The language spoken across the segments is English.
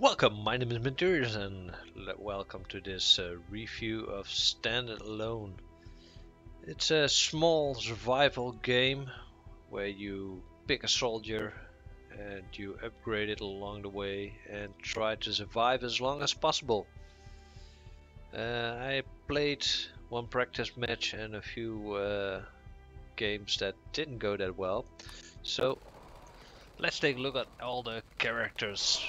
Welcome, my name is Menturius and welcome to this uh, review of Stranded Alone. It's a small survival game where you pick a soldier and you upgrade it along the way and try to survive as long as possible. Uh, I played one practice match and a few uh, games that didn't go that well. So let's take a look at all the characters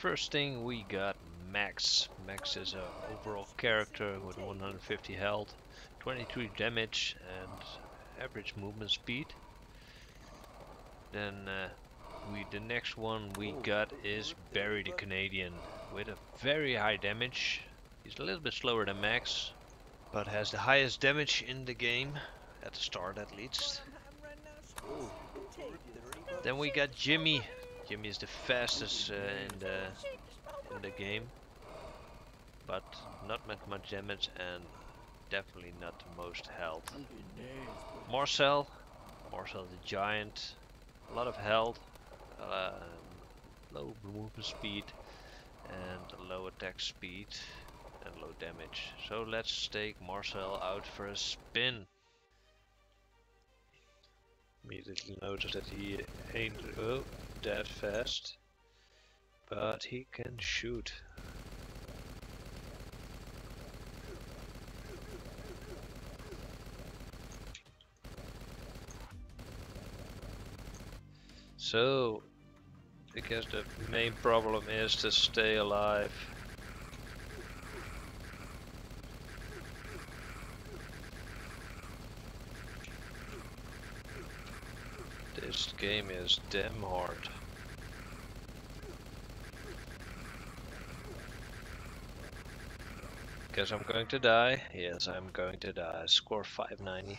First thing we got Max. Max is an overall character with 150 health, 23 damage and average movement speed. Then uh, we the next one we got is Barry the Canadian with a very high damage. He's a little bit slower than Max, but has the highest damage in the game, at the start at least. Then we got Jimmy, Jimmy is the fastest uh, in the in the game, but not much damage and definitely not the most health. Marcel, Marcel the giant, a lot of health, uh, low movement speed and low attack speed and low damage. So let's take Marcel out for a spin. Immediately notice that he ain't oh, that fast, but he can shoot. So, I guess the main problem is to stay alive. This game is damn hard. Guess I'm going to die. Yes, I'm going to die. Score 590.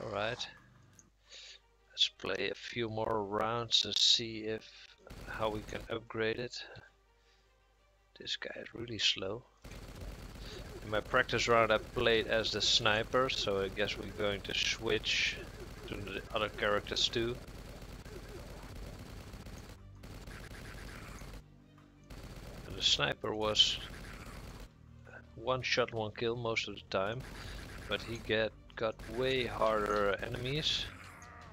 Alright. Let's play a few more rounds to see if how we can upgrade it. This guy is really slow. In my practice round I played as the sniper, so I guess we're going to switch the other characters too. And the sniper was one shot, one kill most of the time, but he get got way harder enemies.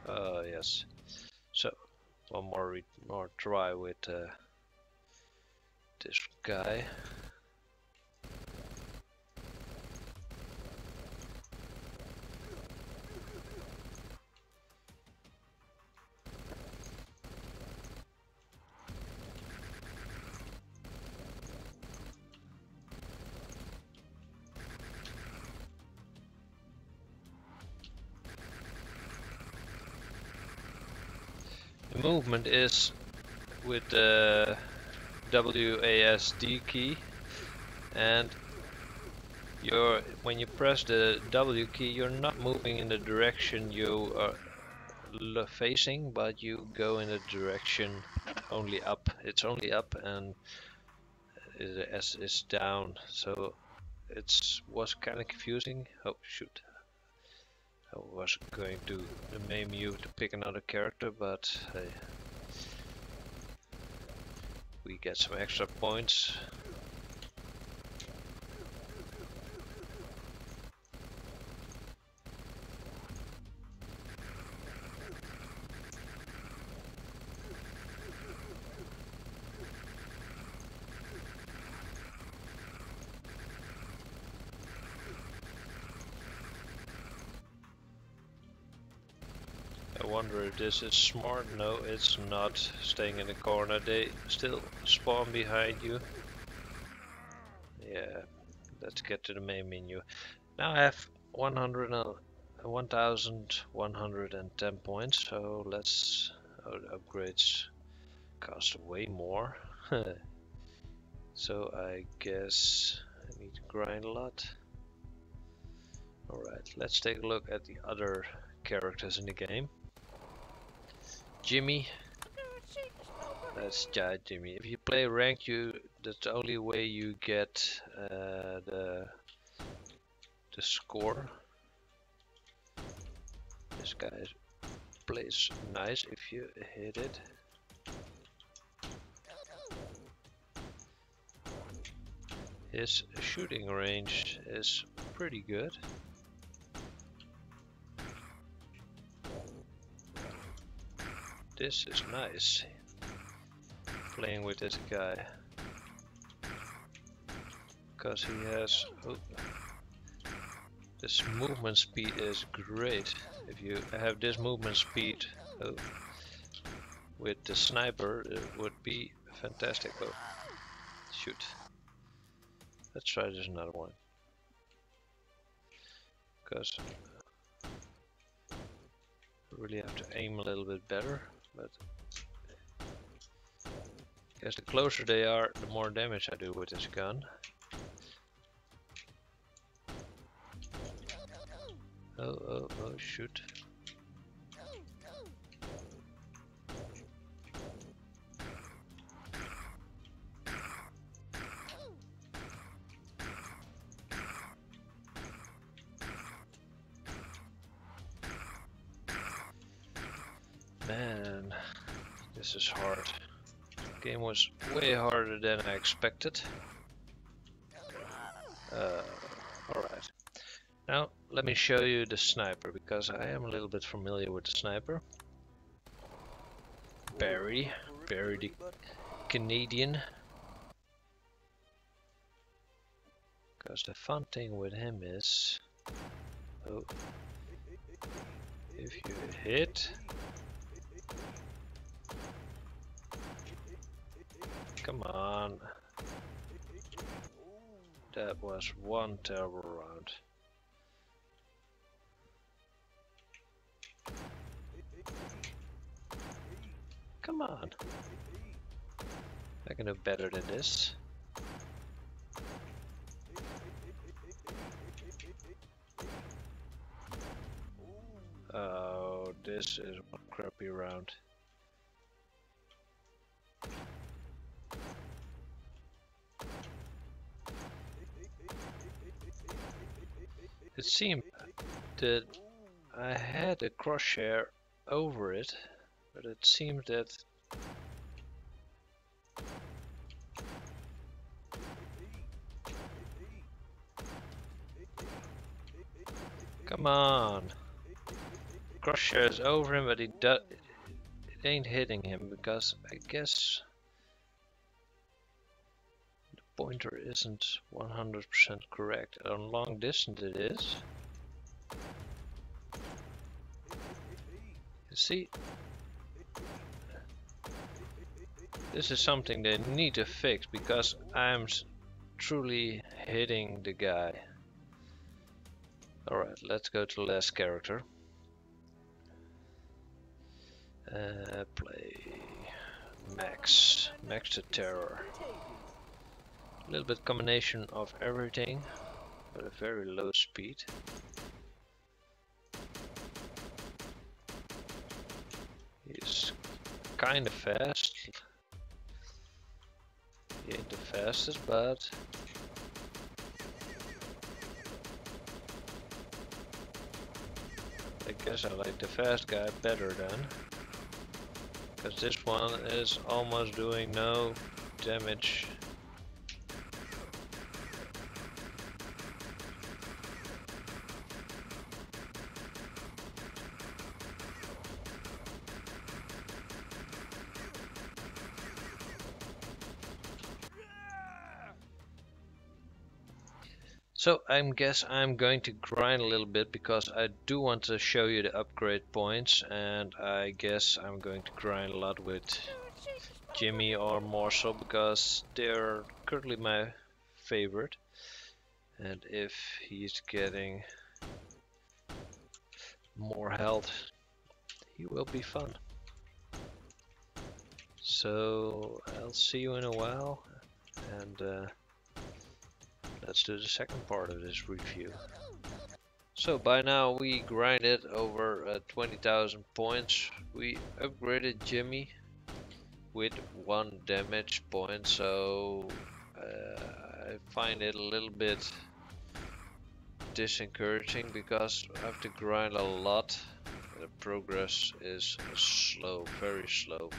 Uh, yes. So one more more try with uh, this guy. The movement is with the WASD key and you're when you press the W key you're not moving in the direction you are facing but you go in the direction only up. It's only up and the S is down. So it was kind of confusing. Oh shoot I was going to name you to pick another character, but hey, we get some extra points. I wonder if this is smart. No, it's not staying in the corner. They still spawn behind you. Yeah, let's get to the main menu. Now I have 100 uh, 1110 points, so let's oh, upgrades cost way more. so I guess I need to grind a lot. Alright, let's take a look at the other characters in the game. Jimmy. That's Jai Jimmy. If you play rank, you that's the only way you get uh, the the score. This guy plays nice if you hit it. His shooting range is pretty good. This is nice. Playing with this guy. Because he has... Oh, this movement speed is great. If you have this movement speed oh, with the sniper, it would be fantastic. Oh, shoot. Let's try this another one. Because really have to aim a little bit better, but I guess the closer they are, the more damage I do with this gun. Oh, oh, oh, shoot. Man, this is hard. Game was way harder than I expected. Uh, Alright. Now, let me show you the sniper, because I am a little bit familiar with the sniper. Barry, Barry the Canadian. Because the fun thing with him is... Oh, if you hit... Come on. That was one terrible round. Come on. I can do better than this. Oh, this is one crappy round. It seemed that I had a crosshair over it but it seemed that Come on. Crosshair is over him, but he does it ain't hitting him because I guess pointer isn't 100% correct. On long distance it is. You see, This is something they need to fix because I'm truly hitting the guy. Alright, let's go to the last character. Uh, play Max. Max the Terror. A little bit combination of everything, but a very low speed. He's kind of fast, he ain't the fastest, but I guess I like the fast guy better then. Because this one is almost doing no damage So I guess I'm going to grind a little bit because I do want to show you the upgrade points and I guess I'm going to grind a lot with Jimmy or Marcel because they're currently my favorite and if he's getting more health he will be fun. So I'll see you in a while and uh, let's do the second part of this review. So by now we grinded over uh, 20,000 points. We upgraded Jimmy with one damage point, so uh, I find it a little bit disencouraging because I have to grind a lot. The progress is slow, very slow.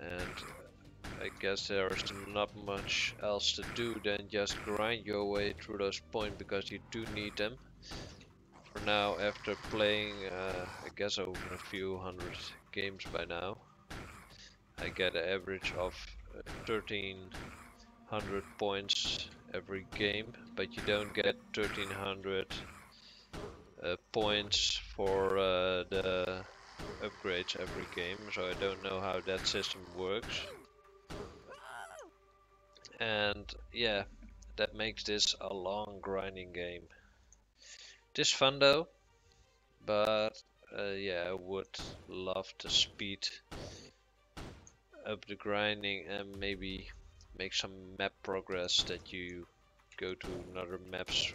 And I guess there's not much else to do than just grind your way through those points because you do need them. For now, after playing, uh, I guess over a few hundred games by now, I get an average of 1300 points every game, but you don't get 1300 uh, points for uh, the upgrades every game, so I don't know how that system works. And yeah, that makes this a long grinding game. It is fun though, but uh, yeah, I would love to speed up the grinding and maybe make some map progress that you go to another maps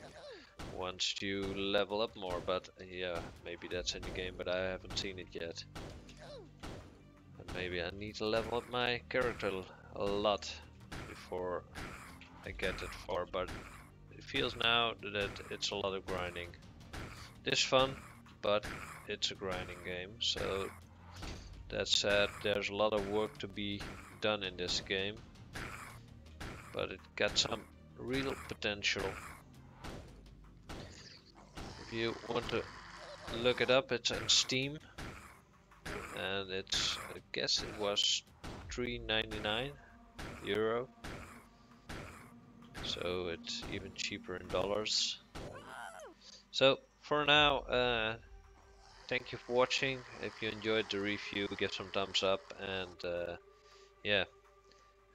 once you level up more but yeah maybe that's in the game but I haven't seen it yet and maybe I need to level up my character a lot before I get that far but it feels now that it's a lot of grinding it is fun but it's a grinding game so that said there's a lot of work to be done in this game but it got some real potential if you want to look it up, it's on Steam. And it's, I guess it was 3.99 euro. So it's even cheaper in dollars. So for now, uh, thank you for watching. If you enjoyed the review, give some thumbs up and uh, yeah,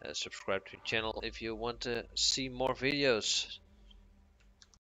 uh, subscribe to the channel if you want to see more videos.